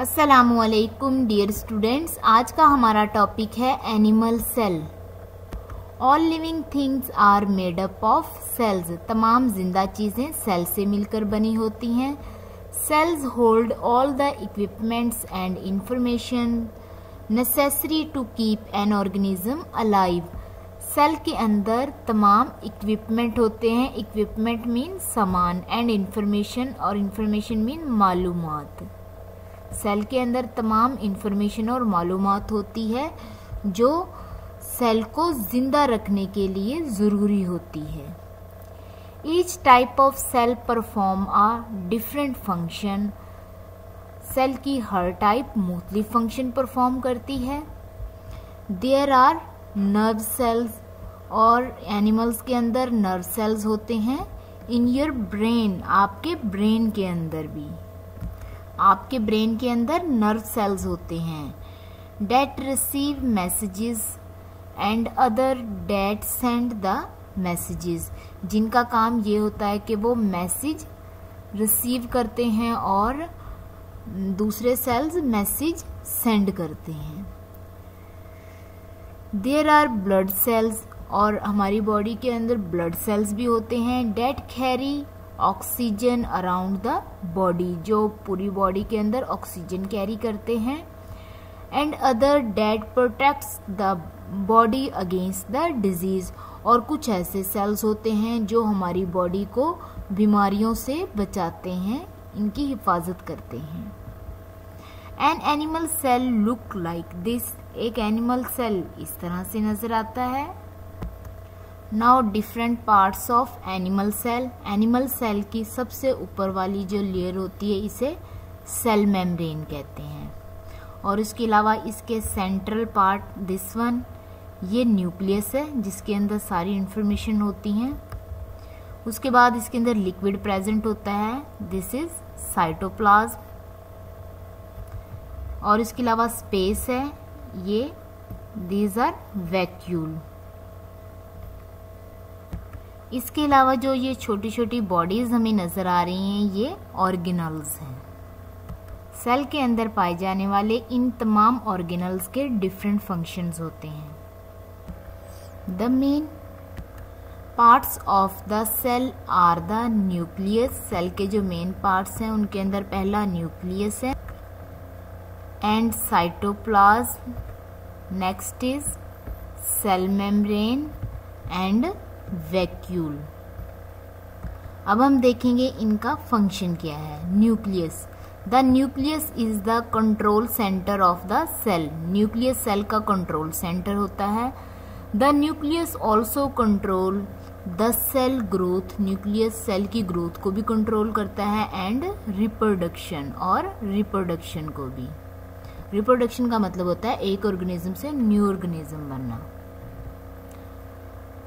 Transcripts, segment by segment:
असलकुम dear students आज का हमारा टॉपिक है animal cell all living things are made up of cells तमाम ज़िंदा चीज़ें सेल से मिलकर बनी होती हैं. Cells hold all the equipments and information necessary to keep an organism alive cell के अंदर तमाम इक्विपमेंट होते हैं. इक्विपमेंट मीन सामान एंड इंफॉर्मेशन और इंफॉर्मेशन मीन मालूमात. सेल के अंदर तमाम इंफॉर्मेशन और मालूम होती है, जो सेल को ज़िंदा रखने के लिए ज़रूरी होती है। Each type of cell perform a different function cell की हर टाइप मुख्तलिफ़ फ़ंक्शन परफॉर्म करती है। देयर आर नर्व सेल्स और एनिमल्स के अंदर नर्व सेल्स होते हैं। इन योर ब्रेन आपके ब्रेन के अंदर भी। आपके ब्रेन के अंदर नर्व सेल्स होते हैं। That receive messages and other that send the messages जिनका काम ये होता है कि वो मैसेज रिसीव करते हैं और दूसरे सेल्स मैसेज सेंड करते हैं। देर आर ब्लड सेल्स और हमारी बॉडी के अंदर ब्लड सेल्स भी होते हैं। That carry oxygen around the body जो पूरी बॉडी के अंदर ऑक्सीजन कैरी करते हैं। And other that protects the body against the disease और कुछ ऐसे सेल्स होते हैं जो हमारी बॉडी को बीमारियों से बचाते हैं, इनकी हिफाजत करते हैं। An animal cell look like this एक एनिमल सेल इस तरह से नज़र आता है। Now different parts of animal cell. Animal cell की सबसे ऊपर वाली जो लेयर होती है, इसे सेल मेम्ब्रेन कहते हैं। और इसके अलावा इसके सेंट्रल पार्ट दिस वन ये न्यूक्लियस है, जिसके अंदर सारी इंफॉर्मेशन होती हैं। उसके बाद इसके अंदर लिक्विड प्रेजेंट होता है दिस इज़ साइटोप्लाज्म और इसके अलावा स्पेस है, ये दीज आर वैक्यूल इसके अलावा जो ये छोटी छोटी बॉडीज हमें नज़र आ रही हैं, ये ऑर्गेनल्स हैं। सेल के अंदर पाए जाने वाले इन तमाम ऑर्गेनल्स के डिफरेंट फ़ंक्शंस होते हैं। The main parts of the cell are the nucleus cell के जो मेन पार्ट्स हैं, उनके अंदर पहला न्यूक्लियस है। And cytoplasm next is cell membrane and vacuole. अब हम देखेंगे इनका फ़ंक्शन क्या है nucleus the nucleus is the control centre of the cell nucleus cell का कंट्रोल सेंटर होता है। The nucleus also control the cell growth nucleus cell की ग्रोथ को भी कंट्रोल करता है एंड रिप्रोडक्शन और रिप्रोडक्शन को भी। रिप्रोडक्शन का मतलब होता है एक ऑर्गेनिज्म से न्यू ऑर्गेनिज्म बनना।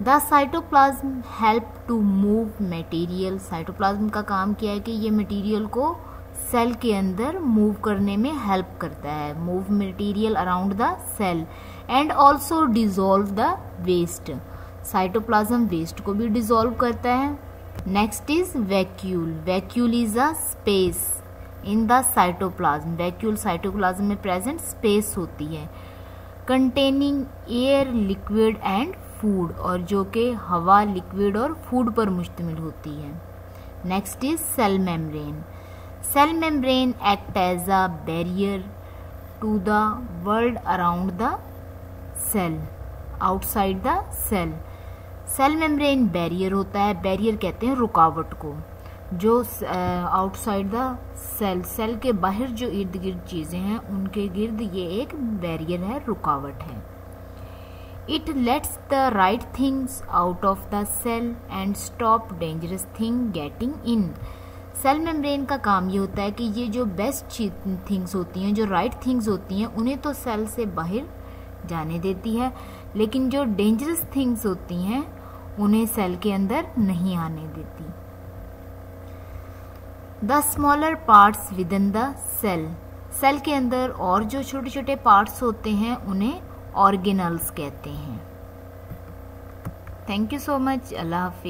The cytoplasm help to move material cytoplasm का काम किया है कि ये मटेरियल को सेल के अंदर मूव करने में हेल्प करता है। Move material around the cell and also dissolve the waste cytoplasm waste को भी डिजोल्व करता है। Next is vacuole vacuole is a space in the cytoplasm vacuole cytoplasm में प्रेजेंट स्पेस होती है। Containing air liquid and food और जो कि हवा लिक्विड और फ़ूड पर मुश्तमिल होती है। Next is cell membrane cell membrane act as a barrier to the world around the cell outside the cell cell membrane barrier होता है बैरियर कहते हैं रुकावट को, जो आउटसाइड द सेल सेल के बाहर जो इर्द गिर्द चीज़ें हैं, उनके गिर्द ये एक बैरियर है, रुकावट है। It lets the right things out of the cell and stop dangerous thing getting in. Cell membrane का काम ये होता है कि ये जो बेस्ट थिंग्स होती हैं, जो राइट right थिंग्स होती हैं, उन्हें तो सेल से बाहर जाने देती है। लेकिन जो डेंजरस थिंग्स होती हैं, उन्हें सेल के अंदर नहीं आने देती। The smaller parts within the cell cell के अंदर और जो छोटे छोटे पार्ट्स होते हैं, उन्हें ऑर्गेनल्स कहते हैं। थैंक यू सो मच अल्लाह हाफि